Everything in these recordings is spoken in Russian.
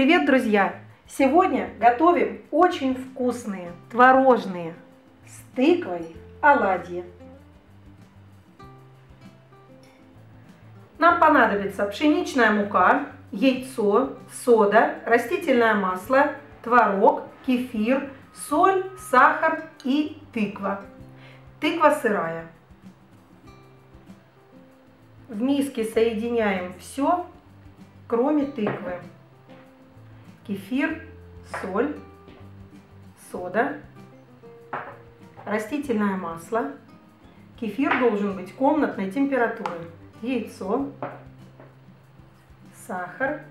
Привет, друзья! Сегодня готовим очень вкусные творожные с тыквой оладьи. Нам понадобится пшеничная мука, яйцо, сода, растительное масло, творог, кефир, соль, сахар и тыква. Тыква сырая. В миске соединяем все, кроме тыквы. Кефир, соль, сода, растительное масло. Кефир должен быть комнатной температуры. Яйцо, сахар.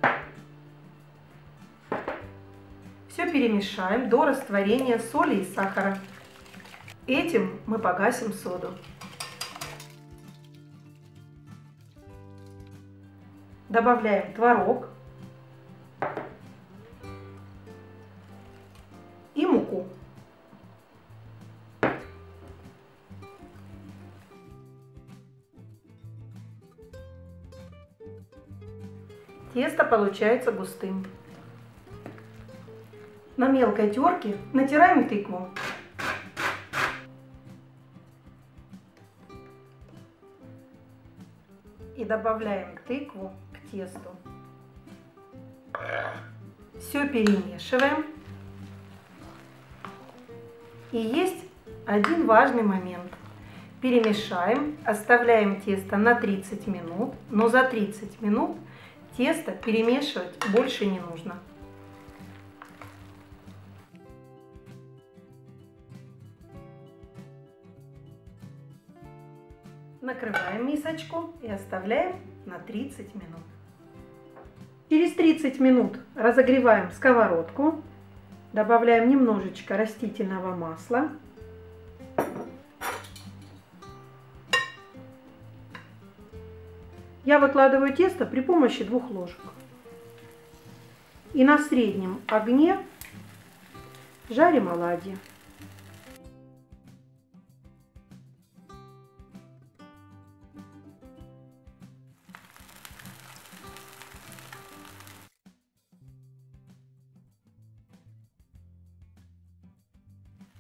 Все перемешаем до растворения соли и сахара. Этим мы погасим соду. Добавляем творог Тесто получается густым. На мелкой терке натираем тыкву. И добавляем тыкву тесту. Все перемешиваем. И есть один важный момент. Перемешаем, оставляем тесто на 30 минут, но за 30 минут тесто перемешивать больше не нужно. Накрываем мисочку и оставляем на 30 минут. Через 30 минут разогреваем сковородку, добавляем немножечко растительного масла. Я выкладываю тесто при помощи двух ложек. И на среднем огне жарим оладьи.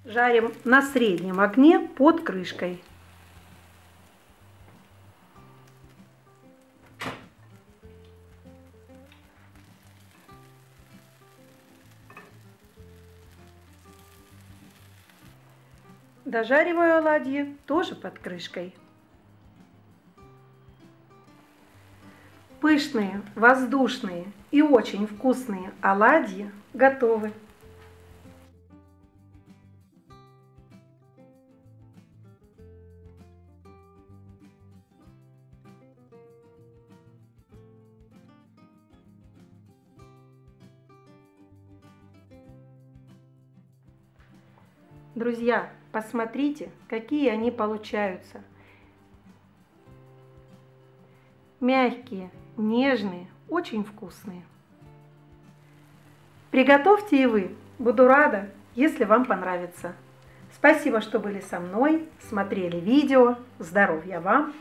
Жарим на среднем огне под крышкой. Дожариваю оладьи тоже под крышкой. Пышные, воздушные и очень вкусные оладьи готовы. Друзья, посмотрите, какие они получаются. Мягкие, нежные, очень вкусные. Приготовьте и вы. Буду рада, если вам понравится. Спасибо, что были со мной, смотрели видео. Здоровья вам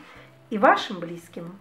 и вашим близким.